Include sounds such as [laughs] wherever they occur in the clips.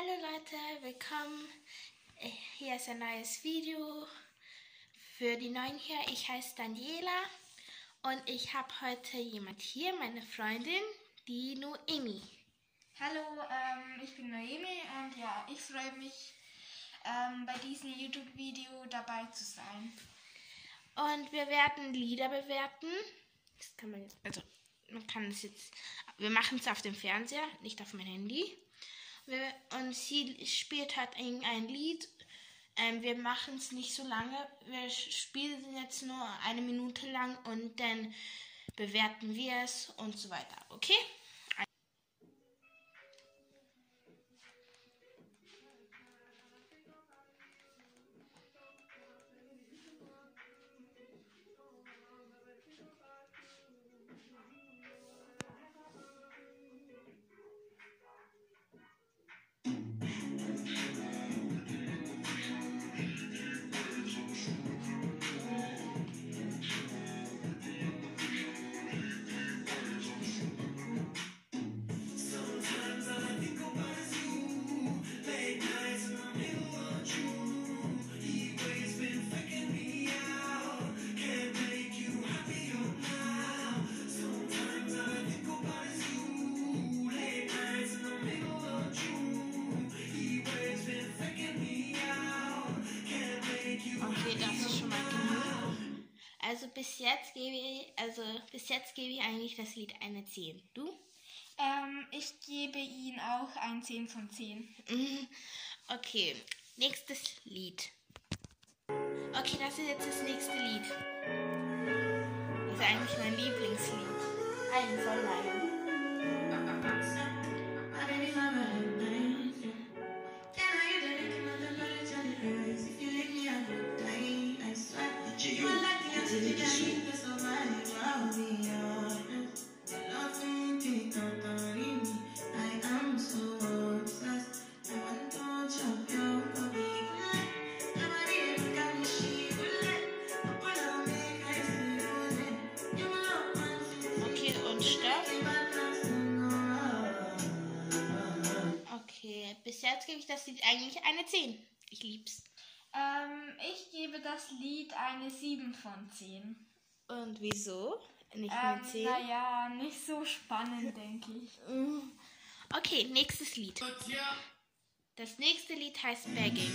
Hallo Leute, willkommen. Äh, Hier ist ein neues Video für die Neuen hier. Ich heiße Daniela und ich habe heute jemand hier, meine Freundin, die Noemi. Hallo, ähm, ich bin Noemi und ja, ich freue mich, ähm, bei diesem YouTube-Video dabei zu sein. Und wir werden Lieder bewerten. Das kann man jetzt, also man kann es jetzt, wir machen es auf dem Fernseher, nicht auf mein Handy. Und sie spielt halt ein, Lied. Ähm, wir machen es nicht so lange. Wir spielen jetzt nur eine Minute lang und dann bewerten wir es und so weiter. Okay, bis jetzt gebe ich, also bis jetzt gebe ich eigentlich das Lied eine 10. Du? Ähm, ich gebe ihm auch ein 10 von 10. Mhm. [laughs] Okay, nächstes Lied. Okay, das ist jetzt das nächste Lied. Das ist eigentlich mein Lieblingslied. Ein von meinen. Gebe ich das Lied eigentlich eine 10. Ich lieb's. Ähm, ich gebe das Lied eine 7 von 10. Und wieso? Nicht Ähm, eine 10? naja, nicht so spannend, [laughs] denke ich. Okay, nächstes Lied. Das nächste Lied heißt Begging.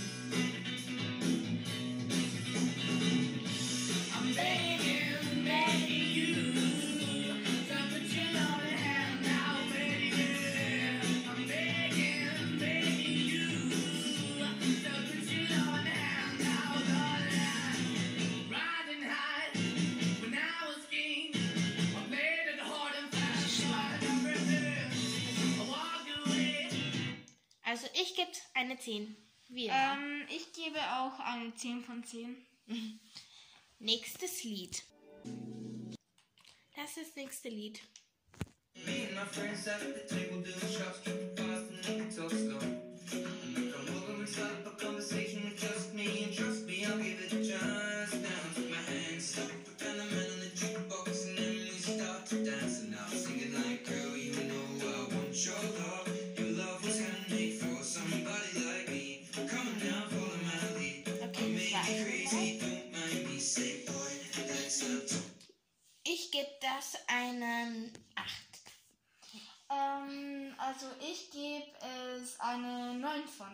Eine 10. Wie immer. Ähm, ich gebe auch eine 10 von 10. [laughs] Nächstes Lied. Das ist das nächste Lied. Me and my friends at the table doing shots, tripping fast and talk slow.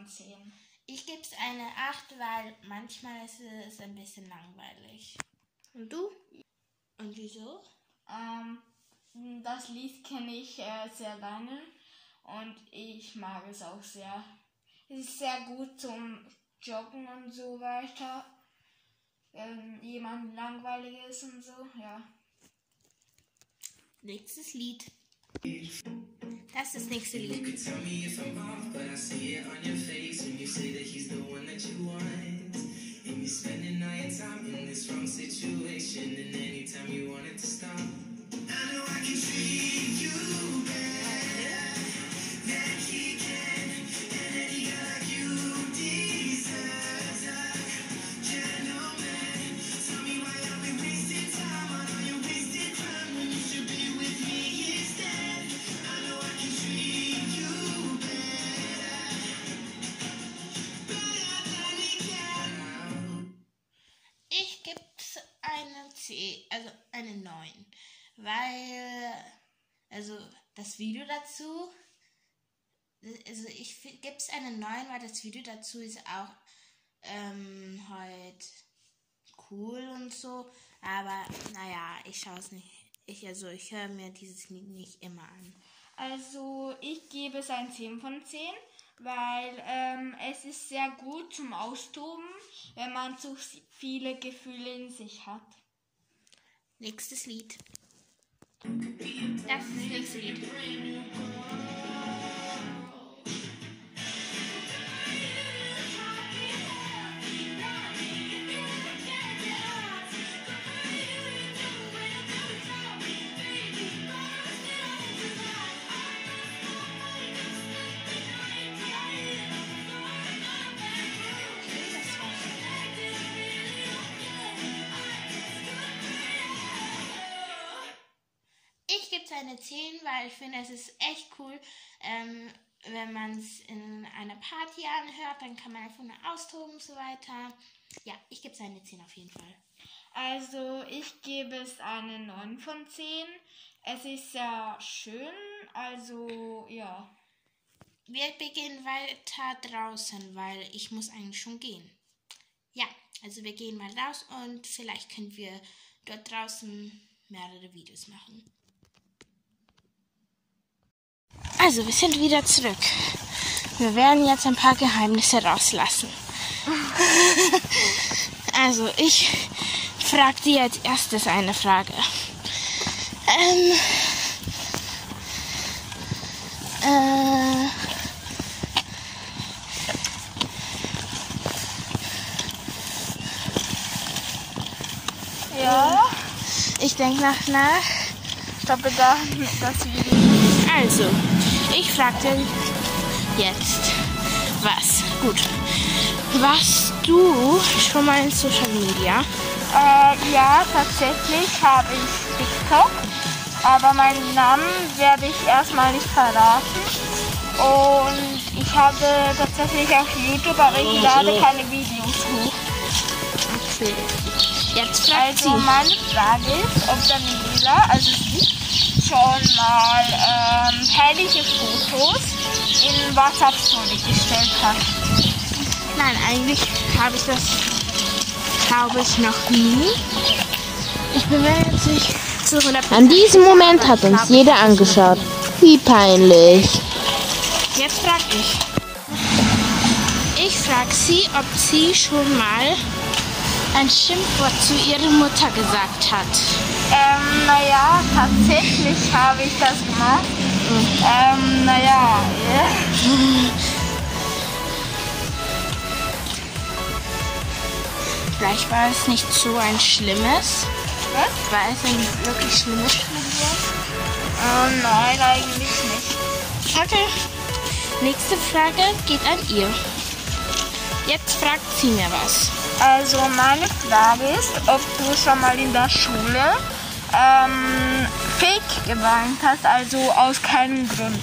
Von 10. Ich gebe es eine 8, weil manchmal ist es ein bisschen langweilig. Und du? Und wieso? Ähm, das Lied kenne ich äh, sehr lange und ich mag es auch sehr. Es ist sehr gut zum Joggen und so weiter. Wenn jemand langweilig ist und so, ja. Nächstes Lied. Das ist das nächste Lied. could tell me if I'm off, but I see it on your face when you say that he's the one that you want. And you're spending all your time in this wrong situation, and anytime you want it to stop. I know I can treat you better than he also ich gebe es eine 9, weil das Video dazu ist auch ähm, halt cool und so. Aber naja, ich schaue es nicht. Ich, also ich höre mir dieses Lied nicht immer an. Also ich gebe es ein 10 von 10, weil ähm, es ist sehr gut zum Austoben, wenn man zu viele Gefühle in sich hat. Nächstes Lied. Das ist das nächste Lied. Eine 10, weil ich finde, es ist echt cool. Ähm, wenn man es in einer Party anhört, dann kann man einfach nur austoben und so weiter. Ja, ich gebe es eine 10 auf jeden Fall. Also ich gebe es eine 9 von 10. Es ist sehr schön, also ja. Wir beginnen weiter draußen, weil ich muss eigentlich schon gehen. Ja, also wir gehen mal raus und vielleicht können wir dort draußen mehrere Videos machen. Also, wir sind wieder zurück. Wir werden jetzt ein paar Geheimnisse rauslassen. Also, ich frage dir als erstes eine Frage. Ähm, äh, Ja, ich denke nach nach. stoppe da das Video. Also, ich fragte jetzt, was? Gut. Warst du schon mal in Social Media? Äh, ja, tatsächlich habe ich TikTok, aber meinen Namen werde ich erstmal nicht verraten. Und ich habe tatsächlich auf YouTube, aber ich lade keine Videos hoch. Okay. Jetzt fragt Also meine Frage ist, ob Daniela, also sie, schon mal ähm, peinliche Fotos in WhatsApp-Story gestellt hat. Nein, eigentlich habe ich das, glaube ich, noch nie. Ich bin mir jetzt nicht zu 100% An diesem Moment hat uns jeder angeschaut. Wie peinlich. Jetzt frag ich. Ich frag sie, ob sie schon mal ein Schimpfwort zu ihrer Mutter gesagt hat. Ähm, naja, tatsächlich habe ich das gemacht. Ähm, naja, [laughs] Vielleicht war es nicht so ein schlimmes. Was? War es ein wirklich schlimmes Schimpfwort? äh, nein, eigentlich nicht. Okay. Nächste Frage geht an ihr. Jetzt fragt sie mir was. Also meine Frage ist, ob du schon mal in der Schule ähm, fake geweint hast, also aus keinem Grund.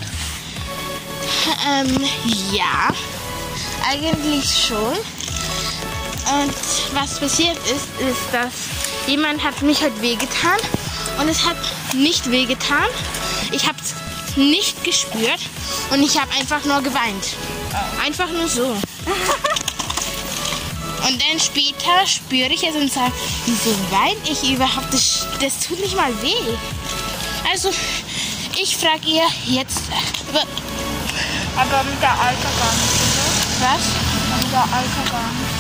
Ähm, ja. Eigentlich schon. Und was passiert ist, ist, dass jemand hat mich halt wehgetan und es hat nicht wehgetan. Ich habe es nicht gespürt und ich habe einfach nur geweint. Einfach nur so. [laughs] Und dann später spüre ich es und sage, wieso weine ich überhaupt? Das, das tut nicht mal weh. Also, ich frage ihr jetzt, äh, Aber mit der Alter gar nicht, was? oder? Mit der Alter gar nicht.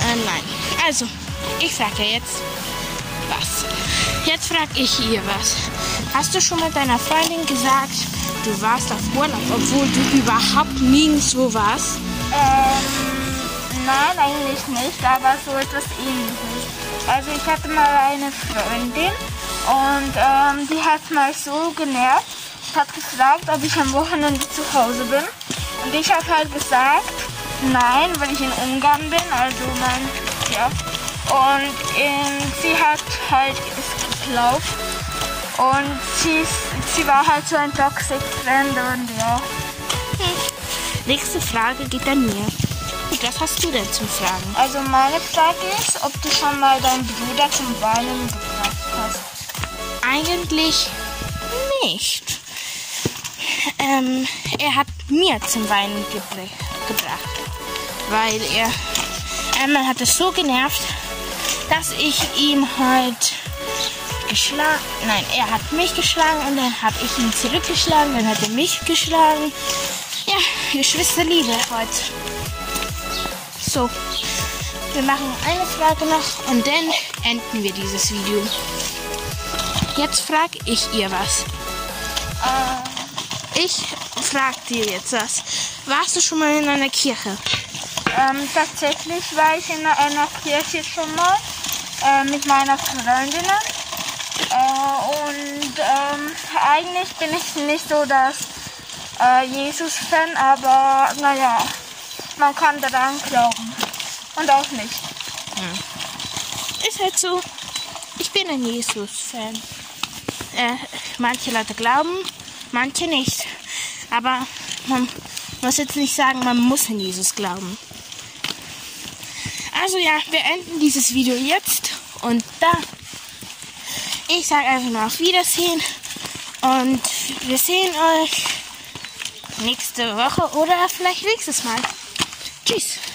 Äh, nein. Also, ich frage jetzt was. Jetzt frage ich ihr was. Hast du schon mal deiner Freundin gesagt, du warst auf Urlaub, obwohl du überhaupt nirgendwo warst? Ähm, nein, eigentlich nicht, aber so etwas ähnliches. Also ich hatte mal eine Freundin und ähm, die hat mal so genervt, hat gefragt, ob ich am Wochenende zu Hause bin. Und ich habe halt gesagt, nein, weil ich in Ungarn bin, also mein, ja. Und ähm, sie hat halt es geglaubt. Und sie, sie war halt so ein Toxic Friend und ja. Nächste Frage geht an mir. Gut, was hast du denn zum Fragen? Also meine Frage ist, ob du schon mal deinen Bruder zum Weinen gebracht hast. Eigentlich nicht. Ähm, er hat mir zum Weinen gebr gebracht. Weil er einmal hat es so genervt, dass ich ihm halt geschlagen. Nein, er hat mich geschlagen und dann habe ich ihn zurückgeschlagen, dann hat er mich geschlagen. Ja, Geschwisterliebe heute. So, wir machen eine Frage noch und dann enden wir dieses Video. Jetzt frage ich ihr was. Ich frag dir jetzt was. Warst du schon mal in einer Kirche? Ähm, tatsächlich war ich in einer Kirche schon mal äh, mit meiner Freundin. Äh, und ähm, eigentlich bin ich nicht so das äh, Jesus-Fan, aber naja, man kann daran glauben. Und auch nicht. Ist halt so. Ich bin ein Jesus-Fan. Äh, manche Leute glauben, manche nicht. Aber man muss jetzt nicht sagen, man muss an Jesus glauben. Also ja, wir enden dieses Video jetzt. Und da. Ich sage einfach nur auf Wiedersehen. Und wir sehen euch nächste Woche oder vielleicht nächstes Mal. Jeez.